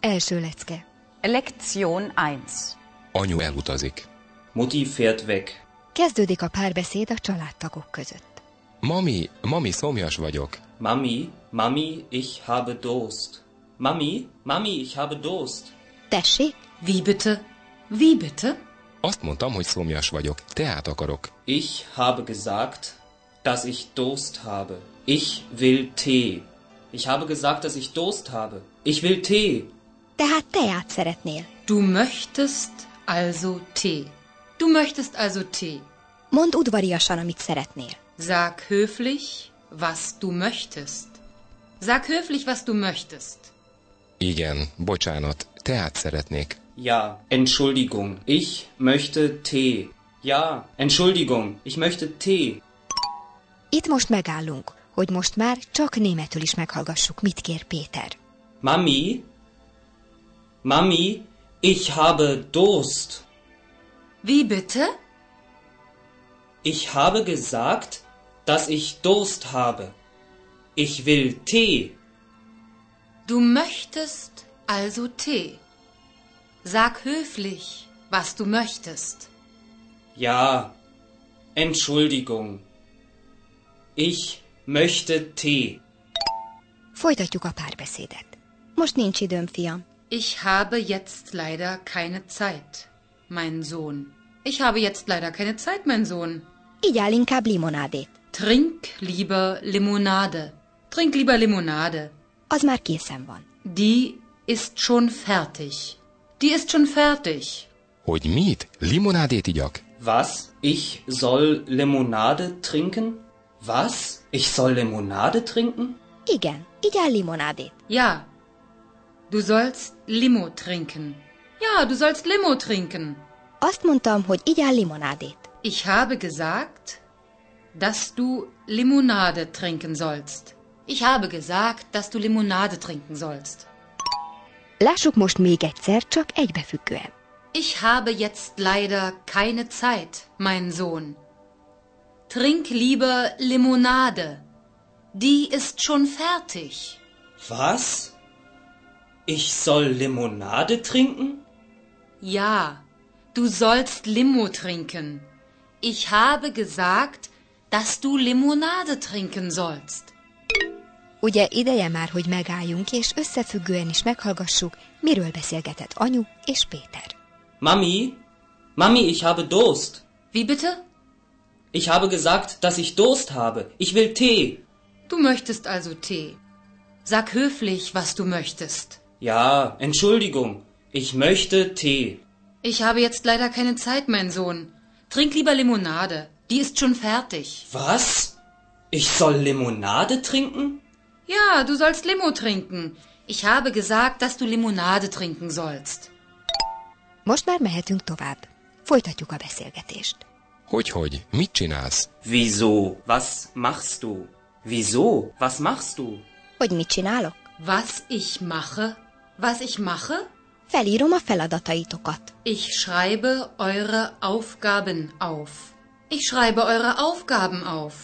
Első lecke. Lektion 1. Anyu elutazik. Mutti fährt weg. Kezdődik a párbeszéd a családtagok között. Mami, mami, szomjas vagyok. Mami, Mami, ich habe Durst. Mami, Mami, ich habe Durst. Tessék, Wie bitte? Wie bitte? Azt mondtam, hogy szomjas vagyok. Teát akarok. Ich habe gesagt, dass ich Durst habe. Ich will Tee. Ich habe gesagt, dass ich Durst habe. Ich will Tee. Tehát teát szeretnél. Du möchtest also Tee. Du möchtest also Tee. Mondd udvariasan, amit szeretnél. Sag höflich, was du möchtest. Sag höflich, was du möchtest. Igen, bocsánat, teát szeretnék. Ja, Entschuldigung, ich möchte Tee. Ja, Entschuldigung, ich möchte Tee. Itt most megállunk, hogy most már csak németül is meghallgassuk, mit kér Péter. Mami, Mami, ich habe Durst. Wie bitte? Ich habe gesagt, dass ich Durst habe. Ich will Tee. Du möchtest also Tee. Sag höflich, was du möchtest. Ja, Entschuldigung. Ich möchte Tee. Folytatjuk a párbeszédet. Most nincs időm, fiam. Ich habe jetzt leider keine Zeit, mein Sohn. Ich habe jetzt leider keine Zeit, mein Sohn. Igyál inkább limonádét. Trink lieber Limonade. Trink lieber Limonade. Az már készen van. Die ist schon fertig. Die ist schon fertig. Hogy mit? Limonádét igyak? Was? Ich soll Limonade trinken? Was? Ich soll Limonade trinken? Igen, igyál limonádét. Ja, du sollst Limo trinken. Ja, du sollst Limo trinken. Azt mondtam, hogy igyál limonádét. Ich habe gesagt, dass du Limonade trinken sollst. Ich habe gesagt, dass du Limonade trinken sollst. Lássuk most még egyszer, csak egybefüggően. Ich habe jetzt leider keine Zeit, mein Sohn. Trink lieber Limonade. Die ist schon fertig. Was? Ich soll Limonade trinken? Ja, du sollst Limo trinken. Ich habe gesagt, dass du Limonade trinken sollst. Ugye ideje már, hogy megálljunk, és összefüggően is meghallgassuk, miről beszélgetett anyu és Péter. Mami, Mami, ich habe Durst. Wie bitte? Ich habe gesagt, dass ich Durst habe. Ich will Tee. Du möchtest also Tee. Sag höflich, was du möchtest. Ja, Entschuldigung. Ich möchte Tee. Ich habe jetzt leider keine Zeit, mein Sohn. Trink lieber Limonade. Die ist schon fertig. Was? Ich soll Limonade trinken? Ja, du sollst Limo trinken. Ich habe gesagt, dass du Limonade trinken sollst. Most már mehetünk tovább. Folytatjuk a beszélgetést. Hogy, hogy? Mit csinálsz? Wieso? Was machst du? Wieso? Was machst du? Hogy mit csinálok? Was ich mache? Was ich mache? Felírom a feladataitokat. Ich schreibe eure Aufgaben auf. Ich schreibe eure Aufgaben auf.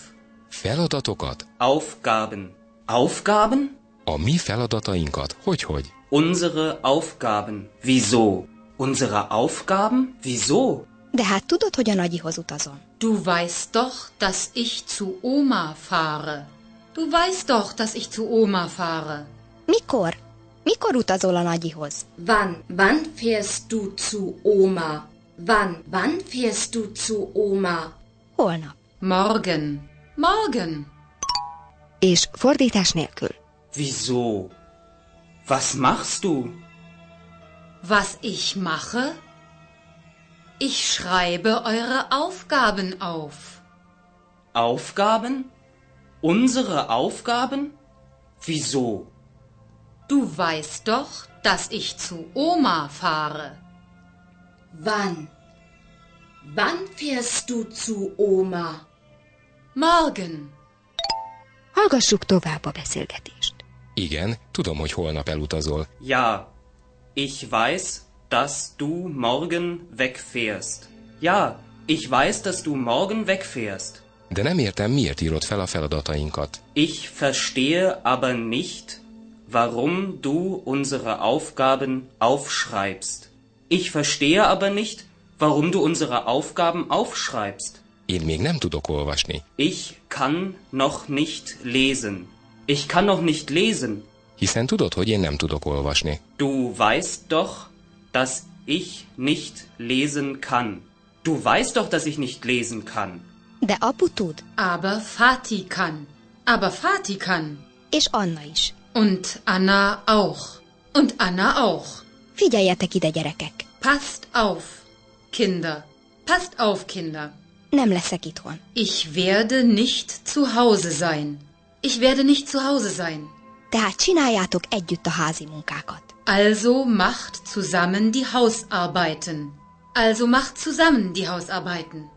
Feladatokat? Aufgaben. Aufgaben? A mi feladatainkat? Hogy, hogy? Unsere Aufgaben. Wieso? Unsere Aufgaben? Wieso? De hát tudod, hogy a nagyihoz utazom. Du weißt doch, dass ich zu Oma fahre. Du weißt doch, dass ich zu Oma fahre. Mikor? Mikor utazol a nagyihoz? Wann, wann fährst du zu Oma? Wann, wann fährst du zu Oma? Holnap. Morgen. Morgen. És fordítás nélkül. Wieso? Was machst du? Was ich mache? Ich schreibe eure Aufgaben auf. Aufgaben? Unsere Aufgaben? Wieso? Du weißt doch, dass ich zu Oma fahre. Wann? Wann fährst du zu Oma? Morgen. Hallgassuk tovább a beszélgetést. Igen, tudom, hogy holnap elutazol. Ja, ich weiß, dass du morgen wegfährst. Ja, ich weiß, dass du morgen wegfährst. De nem értem, miért írod fel a feladatainkat. Ich verstehe aber nicht, warum du unsere Aufgaben aufschreibst. Ich verstehe aber nicht, warum du unsere Aufgaben aufschreibst. Én még nem tudok olvasni. Ich kann noch nicht lesen. Ich kann noch nicht lesen. Hiszen tudod, hogy én nem tudok olvasni. Du weißt doch, dass ich nicht lesen kann. Du weißt doch, dass ich nicht lesen kann. De apu tud, Aber Vati kann. Aber Vati kann. és Anna is. Und Anna auch. Und Anna auch. Figyeljetek ide, gyerekek! Passt auf, Kinder. Passt auf, Kinder. Nem leszek itthon. Ich werde nicht zu Hause sein. Ich werde nicht zu Hause sein. Tehát csináljátok együtt a házi munkákat. Also macht zusammen die Hausarbeiten. Also macht zusammen die Hausarbeiten.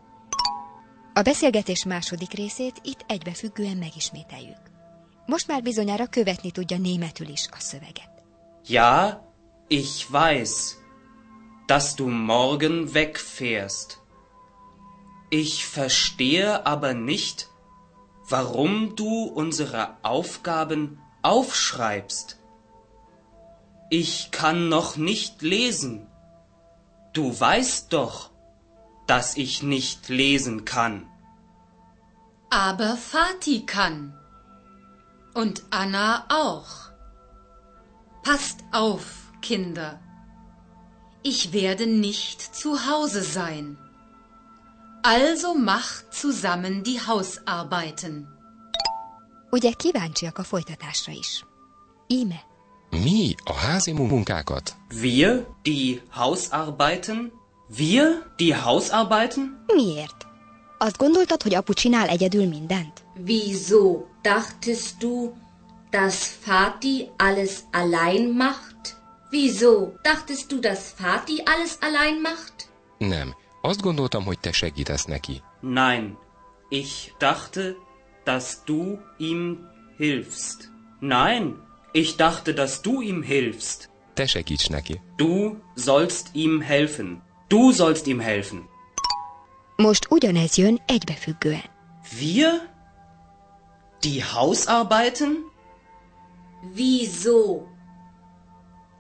A beszélgetés második részét itt egybefüggően megismételjük. Most már bizonyára követni tudja németül is a szöveget. Ja, ich weiß, dass du morgen wegfährst. Ich verstehe aber nicht, warum du unsere Aufgaben aufschreibst. Ich kann noch nicht lesen. Du weißt doch, dass ich nicht lesen kann. Aber Vati kann. Und Anna auch. Passt auf, Kinder. Ich werde nicht zu Hause sein. Also macht zusammen die Hausarbeiten. Ugye kíváncsiak a folytatásra is. Íme, Mi a házi munkákat? Wir die Hausarbeiten? Wir die Hausarbeiten? miért? Azt gondoltad, hogy apu csinál egyedül mindent? Wieso dachtest du, dass Vati alles allein macht? Wieso dachtest du, dass Vati alles allein macht? Nem. Azt gondoltam, hogy te segítesz neki. Nein, ich dachte, dass du ihm hilfst. Nein, ich dachte, dass du ihm hilfst. Te segíts neki. Du sollst ihm helfen. Du sollst ihm helfen. Most ugyanez jön egybefüggően. Wir? Die Hausarbeiten? Wieso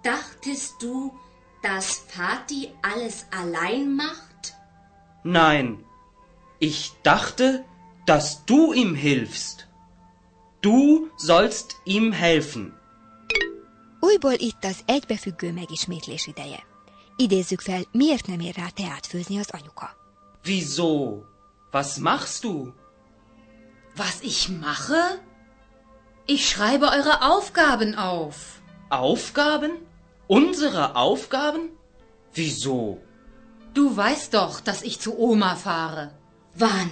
dachtest du, dass Vati alles allein macht? Nein, ich dachte, dass du ihm hilfst. Du sollst ihm helfen. Újból itt az egybefüggő megismétlés ideje. Idézzük fel, miért nem ér rá teát főzni az anyuka. Wieso? Was machst du? Was ich mache? Ich schreibe eure Aufgaben auf. Aufgaben? Unsere Aufgaben? Wieso? Du weißt doch, dass ich zu Oma fahre. Wann?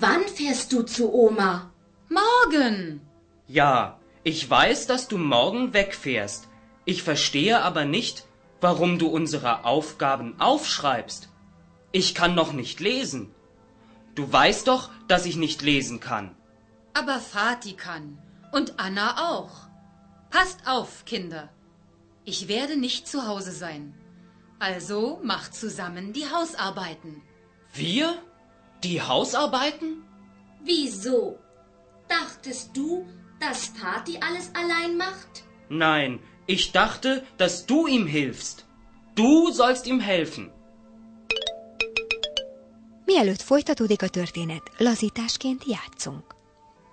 Wann fährst du zu Oma? Morgen. Ja, ich weiß, dass du morgen wegfährst. Ich verstehe aber nicht, warum du unsere Aufgaben aufschreibst. Ich kann noch nicht lesen. Du weißt doch, dass ich nicht lesen kann. Aber Vati kann. Und Anna auch. Passt auf, Kinder. Ich werde nicht zu Hause sein. Also macht zusammen die Hausarbeiten. Wir? Die Hausarbeiten? Wieso? Dachtest du, dass Vati alles allein macht? Nein, ich dachte, dass du ihm hilfst. Du sollst ihm helfen. Mielőtt folytatódik a történet, lazításként játszunk.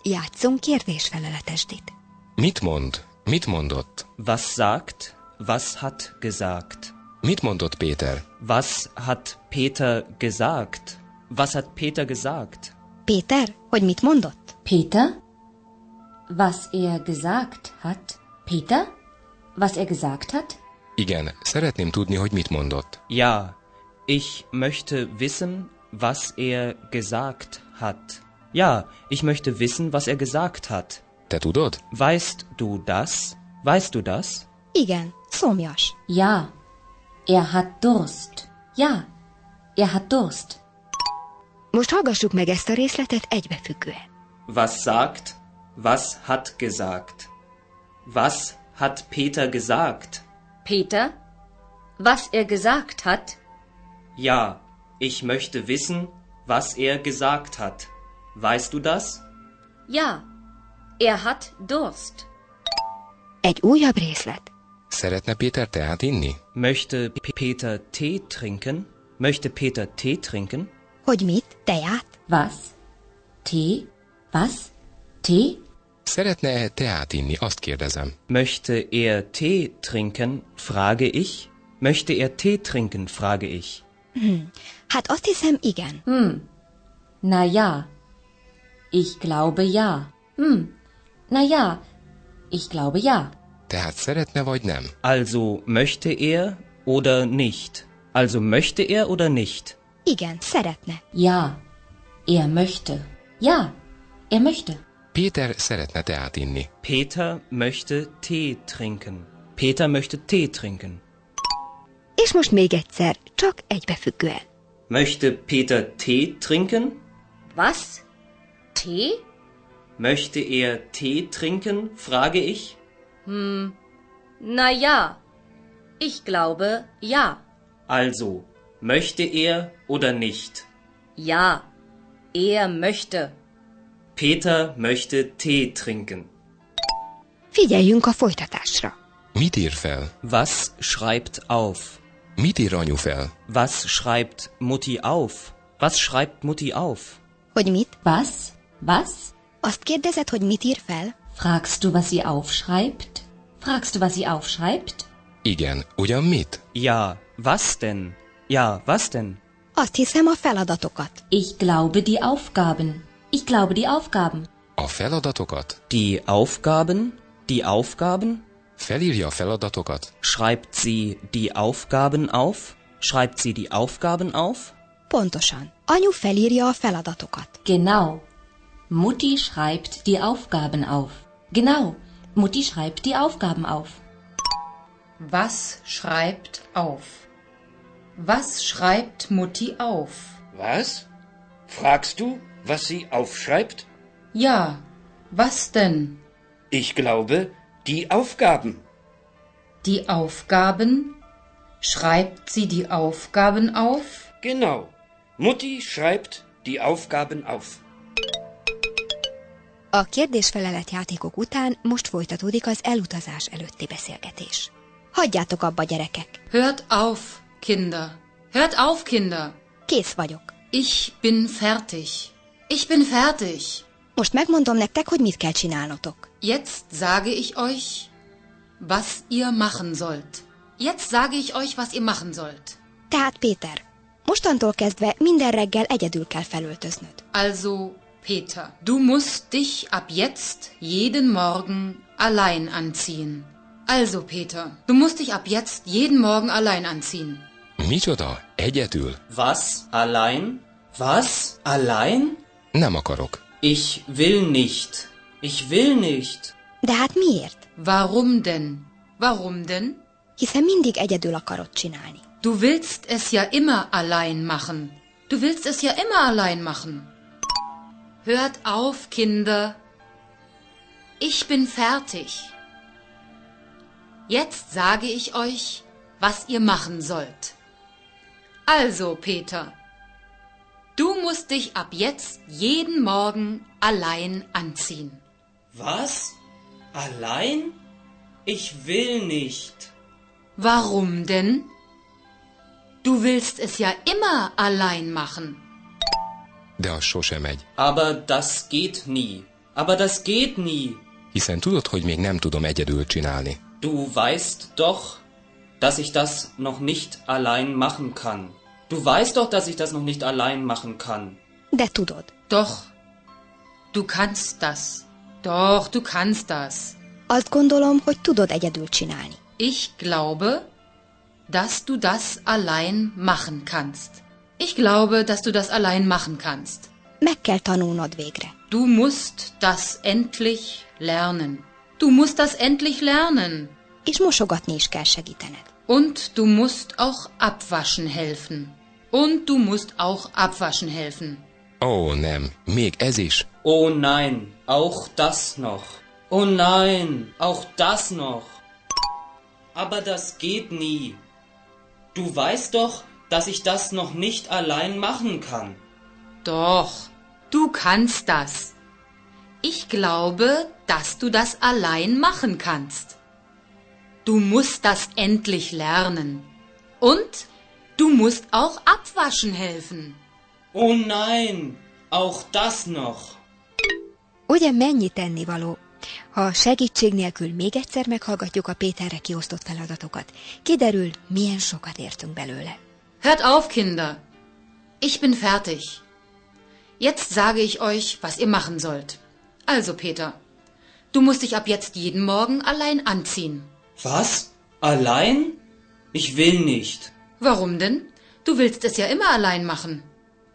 Játszunk kérdésfeleletesdit. Mit mond? Mit mondott? Was sagt, was hat gesagt? Mit mondott Péter? Was hat Peter gesagt? Was hat Peter gesagt? Péter, hogy mit mondott? Peter? Was er gesagt hat? Peter? Was er gesagt hat? Igen, szeretném tudni, hogy mit mondott. Ja, ich möchte wissen, was er gesagt hat. Ja, ich möchte wissen, was er gesagt hat. Te tudod? Weißt du das? Weißt du das? Igen, szomjas. Ja. Er hat Durst. Ja. Er hat Durst. Most hallgassuk meg ezt a részletet egybefüggően. Was sagt, was hat gesagt? Was hat Peter gesagt? Peter? Was er gesagt hat? Ja, ich möchte wissen, was er gesagt hat. Weißt du das? Ja. Er hat Durst. Egy újabb részlet. Szeretne Péter teát inni? Möchte P- Peter Tee trinken? Möchte Peter Tee trinken? Hogy mit? Teját? Was? Tee? Was? Tee? Szeretne-e teát inni? Azt kérdezem. Möchte er Tee trinken? frage ich. Möchte er Tee trinken? frage ich. Hát azt hiszem, igen. Na ja. Ich glaube ja. Hm. Na ja. Ich glaube ja. Tehát szeretne vagy nem? Also möchte er oder nicht? Also möchte er oder nicht? Igen, szeretne. Ja. Er möchte. Ja. Er möchte. Péter szeretne teát inni. Peter möchte Tee trinken. Peter möchte Tee trinken. És most még egyszer, csak egybefüggően. Möchte Peter Tee trinken? Was? Tee? Möchte er Tee trinken? frage ich. Na ja. Ich glaube ja. Also, möchte er oder nicht? Ja. Er möchte. Peter möchte Tee trinken. Figyeljünk a folytatásra. Mit ír fel? Was schreibt auf? Was schreibt Mutti auf? Was schreibt Mutti auf? Hogy mit? Was? Was? Azt kérdezed, hogy mit ír fel? Fragst du, was sie aufschreibt? Fragst du, was sie aufschreibt? Igen, ugyan mit? Ja, was denn? Ja, was denn? Azt hiszem a feladatokat. Ich glaube die Aufgaben. Ich glaube die Aufgaben. A feladatokat? Die Aufgaben? Die Aufgaben? Felírja a feladatokat? Schreibt sie die Aufgaben auf? Schreibt sie die Aufgaben auf? Pontosan. Anyu felírja a feladatokat. Genau. Mutti schreibt die Aufgaben auf. Genau. Mutti schreibt die Aufgaben auf. Was schreibt auf? Was schreibt Mutti auf? Was? Fragst du, was sie aufschreibt? Ja, was denn? Ich glaube, die Aufgaben. Die Aufgaben? Schreibt sie die Aufgaben auf? Genau. Mutti schreibt die Aufgaben auf. A kérdés-felelet játékok után most folytatódik az elutazás előtti beszélgetés. Hagyjátok abba, gyerekek. Hört auf, Kinder. Hört auf, Kinder. Kész vagyok. Ich bin fertig. Ich bin fertig. Most megmondom nektek, hogy mit kell csinálnotok. Jetzt sage ich euch, was ihr machen sollt. Jetzt sage ich euch, was ihr machen sollt. Tehát Péter, mostantól kezdve minden reggel egyedül kell felöltöznöd. Also, Peter, du musst dich ab jetzt jeden Morgen allein anziehen. Also, Peter, du musst dich ab jetzt jeden Morgen allein anziehen. Micsoda? Egyedül? Was? Allein? Was? Allein? Nem akarok. Ich will nicht. Ich will nicht. De hát miért? Warum denn? Warum denn? Hiszen mindig egyedül akarod csinálni. Du willst es ja immer allein machen. Du willst es ja immer allein machen. Hört auf, Kinder. Ich bin fertig. Jetzt sage ich euch, was ihr machen sollt. Also, Peter, du musst dich ab jetzt jeden Morgen allein anziehen. Was? Allein? Ich will nicht. Warum denn? Du willst es ja immer allein machen. De az sose megy. Aber das geht nie. Aber das geht nie. Hiszen tudod, hogy még nem tudom egyedül csinálni. Du weißt doch, dass ich das noch nicht allein machen kann. Du weißt doch, dass ich das noch nicht allein machen kann. De tudod. Doch, du kannst das. Doch, du kannst das. Azt gondolom, hogy tudod egyedül csinálni. Ich glaube, dass du das allein machen kannst. Ich glaube, dass du das allein machen kannst. Meg kell tanulnod végre. Du musst das endlich lernen. Du musst das endlich lernen. És mosogatni is kell segítened. Und du musst auch abwaschen helfen. Und du musst auch abwaschen helfen. Ó, nem. Még ez is? Oh nein, auch das noch. Oh nein, auch das noch. Aber das geht nie. Du weißt doch, dass ich das noch nicht allein machen kann. Doch, du kannst das. Ich glaube, dass du das allein machen kannst. Du musst das endlich lernen. Und du musst auch abwaschen helfen. Oh nein, auch das noch. Ugye mennyi tennivaló? Ha segítség nélkül még egyszer meghallgatjuk a Péterre kiosztott feladatokat, kiderül, milyen sokat értünk belőle. Hört auf, Kinder. Ich bin fertig. Jetzt sage ich euch, was ihr machen sollt. Also, Peter, du musst dich ab jetzt jeden Morgen allein anziehen. Was? Allein? Ich will nicht. Warum denn? Du willst es ja immer allein machen.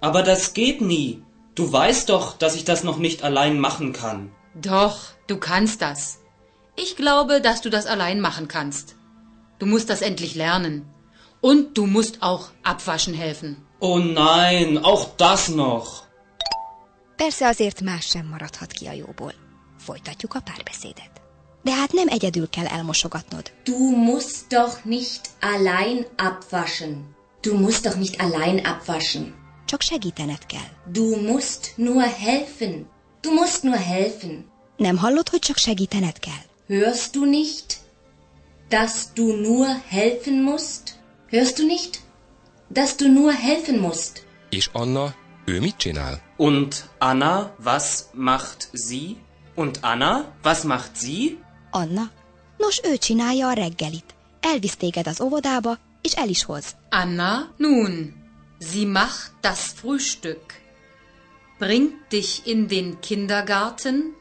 Aber das geht nie. Du weißt doch, dass ich das noch nicht allein machen kann. Doch, du kannst das. Ich glaube, dass du das allein machen kannst. Du musst das endlich lernen. Und du musst auch abwaschen helfen. Oh nein, auch das noch. Persze azért más sem maradhat ki a jóból. Folytatjuk a párbeszédet. De hát nem egyedül kell elmosogatnod. Du musst doch nicht allein abwaschen. Du musst doch nicht allein abwaschen. Csak segítened kell. Du musst nur helfen. Du musst nur helfen. Nem hallod, hogy csak segítened kell? Hörst du nicht, dass du nur helfen musst? Hörst du nicht, dass du nur helfen musst? És Anna, ő mit csinál? Und Anna, was macht sie? Und Anna, was macht sie? Anna? Nos, ő csinálja a reggelit. Elvisz téged az óvodába, és el is hoz. Anna, nun, sie macht das Frühstück, bringt dich in den Kindergarten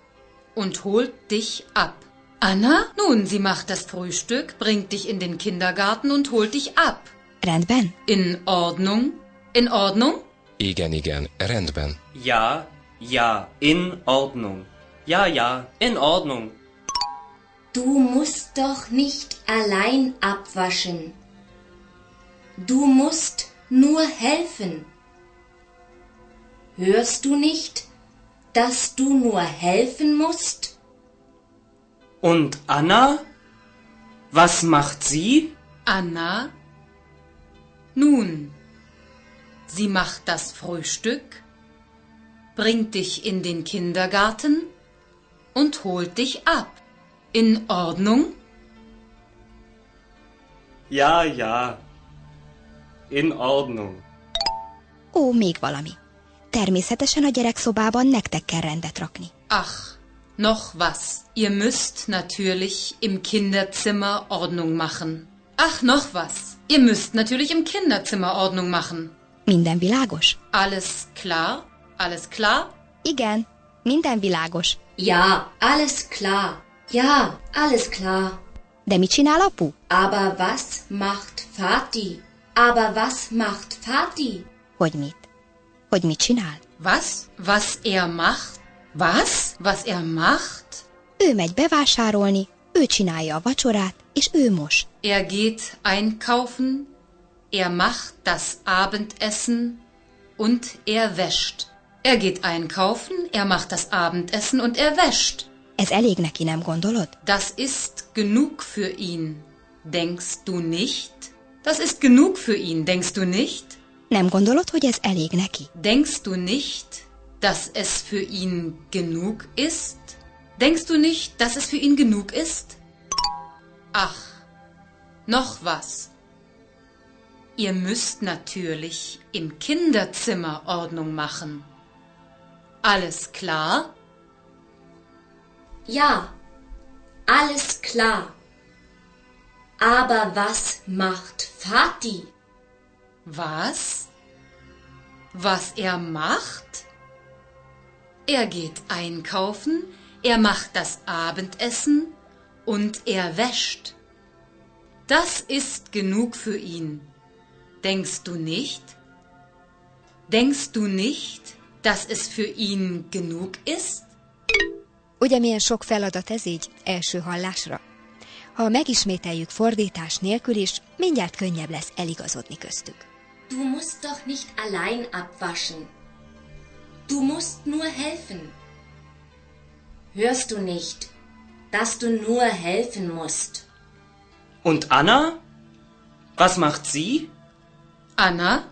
und holt dich ab. Anna, nun, sie macht das Frühstück, bringt dich in den Kindergarten und holt dich ab. Rendben? In Ordnung? In Ordnung? Igen, igen, rendben. Ja, ja, in Ordnung. Ja, ja, in Ordnung. Du musst doch nicht allein abwaschen. Du musst nur helfen. Hörst du nicht, dass du nur helfen musst? Und Anna? Was macht sie? Anna? Nun, sie macht das Frühstück, bringt dich in den Kindergarten und holt dich ab. In Ordnung? Ja, ja. In Ordnung. Ó, még valami. Természetesen a gyerekszobában nektek kell rendet rakni. Ach, noch was. Ihr müsst natürlich im Kinderzimmer Ordnung machen. Ach, noch was. Ihr müsst natürlich im Kinderzimmer Ordnung machen. Minden világos? Alles klar? Alles klar? Igen, minden világos. Ja, alles klar. Ja, alles klar. De mit csinál apu? Aber was macht Vati? Aber was macht Vati? Hogy mit? Hogy mit csinál? Was? Was er macht? Was? Was er macht? Ő megy bevásárolni, ő csinálja a vacsorát, és ő mos. Er geht einkaufen, er macht das Abendessen und er wäscht. Er geht einkaufen, er macht das Abendessen und er wäscht. Ez elég neki, nem gondolod? Das ist genug für ihn. Denkst du nicht? Das ist genug für ihn, denkst du nicht? Nem gondolod, hogy ez elég neki? Denkst du nicht, dass es für ihn genug ist? Denkst du nicht, dass es für ihn genug ist? Ach, noch was. Ihr müsst natürlich im Kinderzimmer Ordnung machen. Alles klar? Ja, alles klar. Aber was macht Vati? Was? Was er macht? Er geht einkaufen, er macht das Abendessen und er wäscht. Das ist genug für ihn. Denkst du nicht? Denkst du nicht, dass es für ihn genug ist? Ugye milyen sok feladat ez így első hallásra? Ha megismételjük fordítás nélkül is, mindjárt könnyebb lesz eligazodni köztük. Du musst doch nicht allein abwaschen. Du musst nur helfen. Hörst du nicht, dass du nur helfen musst? Und Anna? Was macht sie? Anna?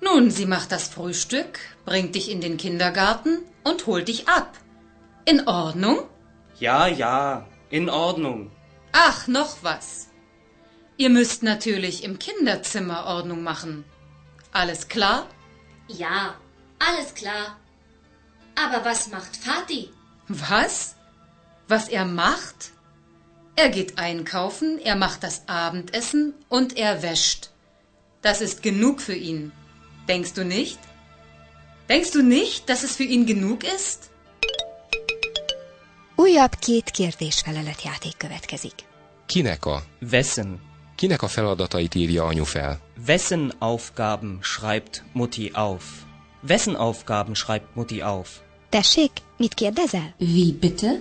Nun, sie macht das Frühstück, bringt dich in den Kindergarten und holt dich ab. In Ordnung? Ja, ja, in Ordnung. Ach, noch was. Ihr müsst natürlich im Kinderzimmer Ordnung machen. Alles klar? Ja, alles klar. Aber was macht Vati? Was? Was er macht? Er geht einkaufen, er macht das Abendessen und er wäscht. Das ist genug für ihn. Denkst du nicht? Denkst du nicht, dass es für ihn genug ist? Újabb két kérdés-felelet játék következik. Kinek a? Wessen? Kinek a feladatait írja anyu fel? Wessen Aufgaben schreibt Mutti auf? Wessen Aufgaben schreibt Mutti auf? Tessék, mit kérdezel? Wie bitte?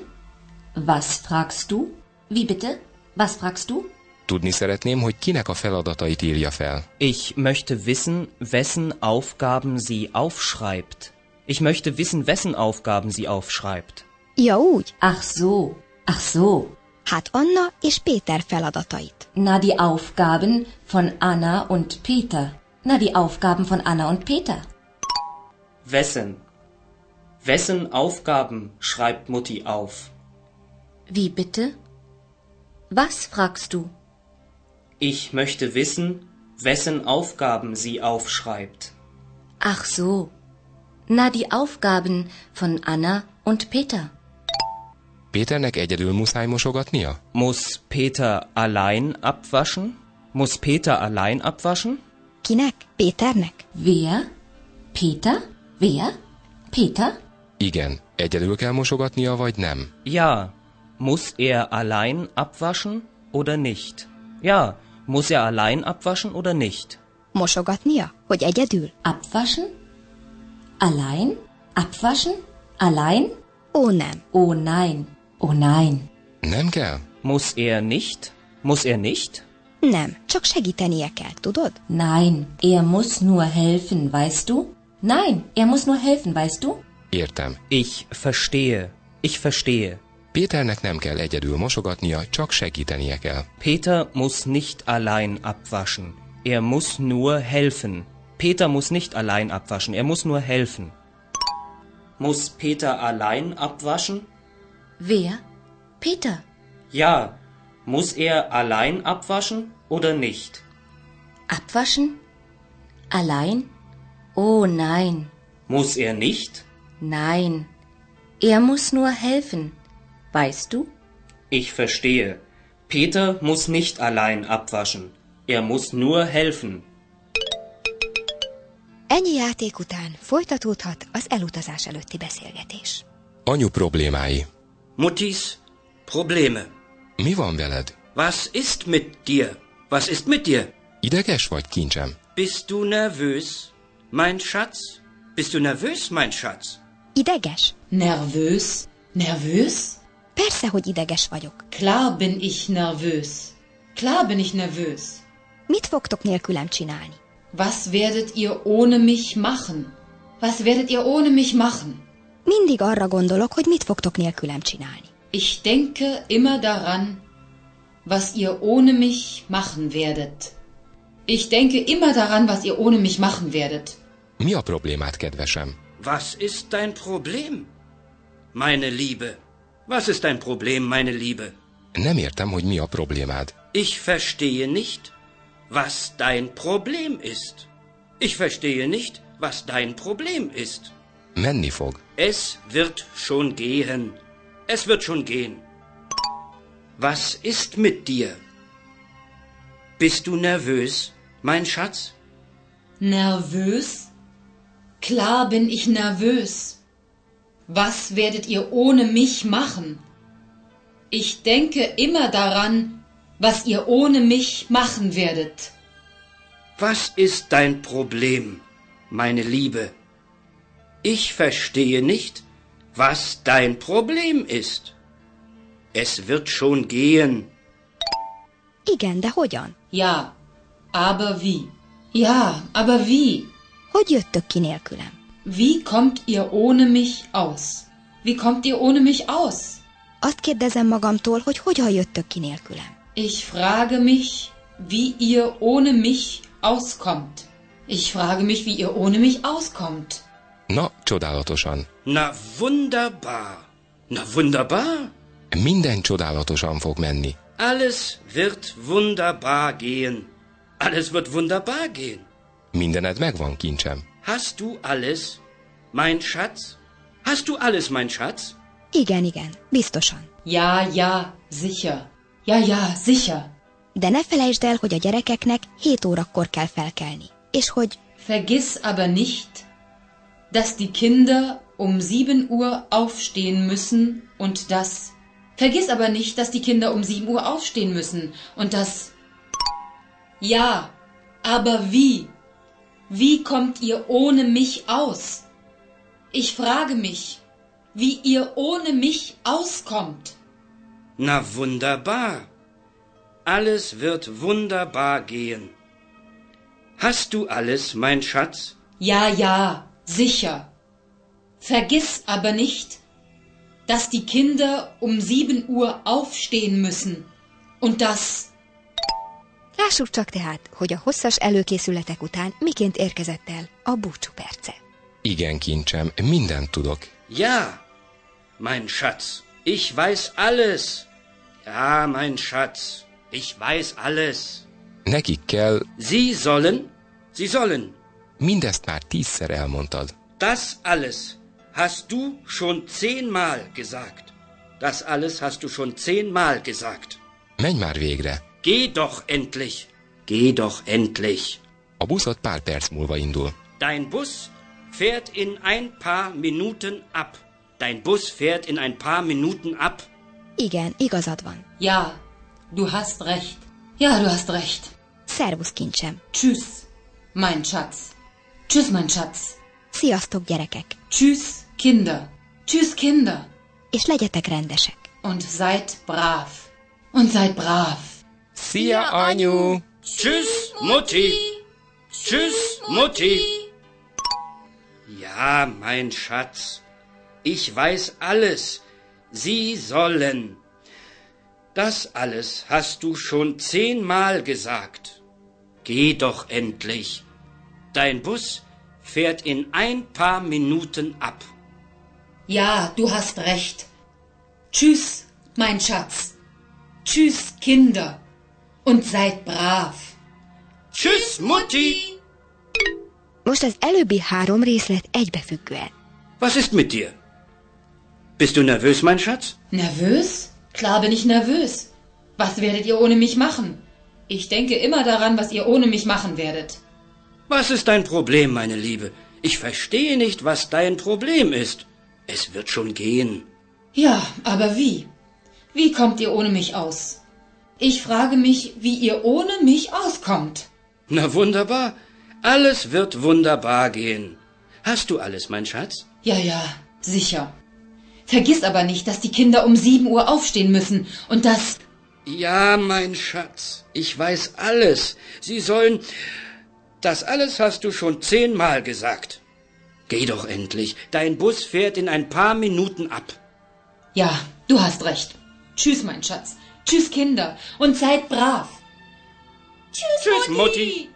Was fragst du? Wie bitte? Was fragst du? Tudni szeretném, hogy kinek a feladatait írja fel. Ich möchte wissen, wessen Aufgaben sie aufschreibt. Ich möchte wissen, wessen Aufgaben sie aufschreibt. Ja úgy, Ach so, ach so. hát Anna és Péter feladatait. Na, die Aufgaben von Anna und Peter. Na, die Aufgaben von Anna und Peter. Wessen? Wessen Aufgaben schreibt Mutti auf? Wie bitte? Was fragst du? Ich möchte wissen, wessen Aufgaben sie aufschreibt. Ach so. Na, die Aufgaben von Anna und Peter. Péternek egyedül muszáj mosogatnia? Muss Peter allein abwaschen? Muss Peter allein abwaschen? Kinek? Péternek? Wer? Peter? Wer? Peter? Igen. Egyedül kell mosogatnia, vagy nem? Ja. Muss er allein abwaschen oder nicht? Ja. Muss er allein abwaschen oder nicht? Mosogatnia? Hogy egyedül? Abwaschen? Allein? Abwaschen? Allein? Ó nem. Oh nein. Oh nein. Nem kell? Muss er nicht? Muss er nicht? Nem, csak segítenie kell, tudod? Nein, er muss nur helfen, weißt du? Nein, er muss nur helfen, weißt du? Értem. Ich verstehe. Ich verstehe. Péternek nem kell egyedül mosogatnia, csak segítenie kell. Peter muss nicht allein abwaschen. Er muss nur helfen. Peter muss nicht allein abwaschen. Er muss nur helfen. Muss Peter allein abwaschen? Wer? Peter. Ja. Muss er allein abwaschen oder nicht? Abwaschen? Allein? Oh nein. Muss er nicht? Nein. Er muss nur helfen. Weißt du? Ich verstehe. Peter muss nicht allein abwaschen. Er muss nur helfen. Ennyi játék után folytatódhat az elutazás előtti beszélgetés. Anyu problémái. Muttis Probleme. Mi van veled? Was ist mit dir? Was ist mit dir? Ideges vagy, kincsem? Bist du nervös, mein Schatz? Bist du nervös, mein Schatz? Ideges? Nervös? Nervös? Persze, hogy ideges vagyok. Klar bin ich nervös. Klar bin ich nervös. Mit fogtok nélkülem csinálni? Was werdet ihr ohne mich machen? Was werdet ihr ohne mich machen? Mindig arra gondolok, hogy mit fogtok nélkülem csinálni. Ich denke immer daran, was ihr ohne mich machen werdet. Ich denke immer daran, was ihr ohne mich machen werdet. Mi a problémát, kedvesem? Was ist dein Problem, meine Liebe? Was ist dein Problem, meine Liebe? Nem értem, hogy mi a problémád. Ich verstehe nicht, was dein Problem ist. Ich verstehe nicht, was dein Problem ist. Menni fog. Es wird schon gehen. Es wird schon gehen. Was ist mit dir? Bist du nervös, mein Schatz? Nervös? Klar bin ich nervös. Was werdet ihr ohne mich machen? Ich denke immer daran, was ihr ohne mich machen werdet. Was ist dein Problem, meine Liebe? Ich verstehe nicht, was dein Problem ist. Es wird schon gehen. Igen, de hogyan? Ja, aber wie? Ja, aber wie? Hogy jöttök ki nélkülem? Wie kommt ihr ohne mich aus? Wie kommt ihr ohne mich aus? Azt kérdezem magamtól, hogy hogyan jöttök ki nélkülem. Ich frage mich, wie ihr ohne mich auskommt. Ich frage mich, wie ihr ohne mich auskommt. Na, csodálatosan. Na wunderbar. Na wunderbar. Minden csodálatosan fog menni. Alles wird wunderbar gehen. Alles wird wunderbar gehen. Mindened megvan, kincsem. Hast du alles, mein Schatz? Hast du alles, mein Schatz? Igen, igen, biztosan. Ja, ja, sicher. Ja, ja, sicher. De ne felejtsd el, hogy a gyerekeknek 7 órakor kell felkelni. És hogy Vergiss aber nicht, dass die Kinder um 7 Uhr aufstehen müssen und dass. Vergiss aber nicht, dass die Kinder um 7 Uhr aufstehen müssen und dass. Ja, aber wie? Wie kommt ihr ohne mich aus? Ich frage mich, wie ihr ohne mich auskommt. Na wunderbar. Alles wird wunderbar gehen. Hast du alles, mein Schatz? Ja, ja, sicher. Vergiss aber nicht, dass die Kinder um 7 Uhr aufstehen müssen und dass. lássuk csak tehát, hogy a hosszas előkészületek után miként érkezett el a búcsú perce. Igen, kincsem, mindent tudok. Ja, mein Schatz, ich weiß alles. Ja, mein Schatz, ich weiß alles. Nekik kell, Sie sollen, Sie sollen. Mindezt már tízszer elmondtad. Das alles hast du schon zehnmal gesagt. Das alles hast du schon zehnmal gesagt. Menj már végre. Geh doch endlich. Geh doch endlich. A buszod pár perc múlva indul. Dein Bus fährt in ein paar Minuten ab. Dein Bus fährt in ein paar Minuten ab. Igen, igazad van. Ja, du hast recht. Ja, du hast recht. Szervusz, kincsem. Tschüss, mein Schatz. Tschüss, mein Schatz. Sziasztok, gyerekek. Tschüss, Kinder. Tschüss, Kinder. És legyetek rendesek. Und seid brav. Und seid brav. Szia, anyu! Tschüss, Mutti. Tschüss, Mutti. Ja, mein Schatz, ich weiß alles. Sie sollen. Das alles hast du schon zehnmal gesagt. Geh doch endlich. Dein Bus fährt in ein paar Minuten ab. Ja, du hast recht. Tschüss, mein Schatz. Tschüss, Kinder. Und seid brav. Tschüss, Mutti. Most az előbbi három részlet egybefüggően. Was ist mit dir? Bist du nervös, mein Schatz? Nervös? Klar bin ich nervös. Was werdet ihr ohne mich machen? Ich denke immer daran, was ihr ohne mich machen werdet. Was ist dein Problem, meine Liebe? Ich verstehe nicht, was dein Problem ist. Es wird schon gehen. Ja, aber wie? Wie kommt ihr ohne mich aus? Ich frage mich, wie ihr ohne mich auskommt. Na wunderbar. Alles wird wunderbar gehen. Hast du alles, mein Schatz? Ja, ja, sicher. Vergiss aber nicht, dass die Kinder um 7 Uhr aufstehen müssen und dass. Ja, mein Schatz, ich weiß alles. Sie sollen. Das alles hast du schon zehnmal gesagt. Geh doch endlich. Dein Bus fährt in ein paar Minuten ab. Ja, du hast recht. Tschüss, mein Schatz. Tschüss, Kinder. Und seid brav. Tschüss, Tschüss, Mutti.